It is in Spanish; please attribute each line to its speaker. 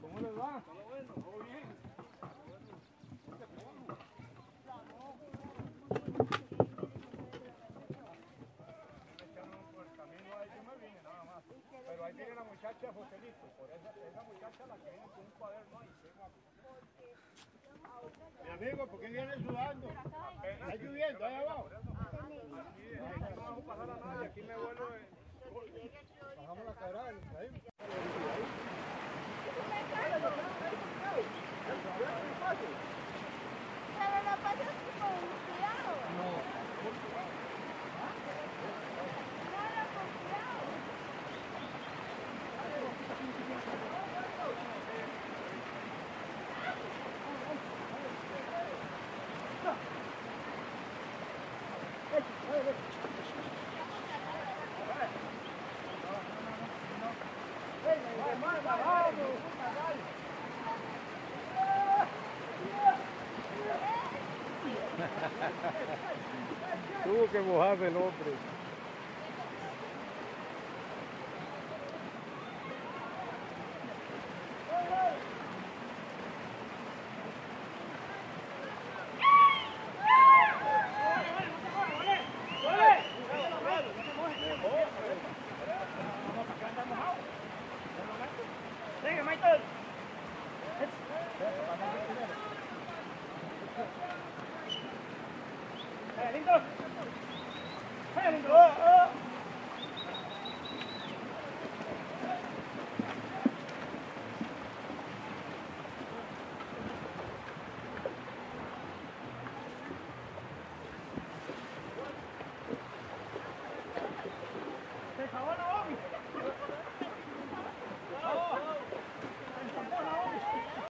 Speaker 1: ¿Cómo les va? ¿Todo bien? por el camino ahí yo me vine nada más. Pero ahí viene la muchacha Joselito, por esa, esa muchacha la que viene con un cuaderno ahí. Mi amigo, ¿por qué viene sudando? Está lloviendo ahí abajo. Aquí me vuelvo. Bajamos la cara ahí.
Speaker 2: Pero no pasas con cuidado. No. No, con cuidado.
Speaker 1: Tuvo que mojarse el hombre.
Speaker 3: Hey, Lindo! Hey, Lindo! Oh, oh.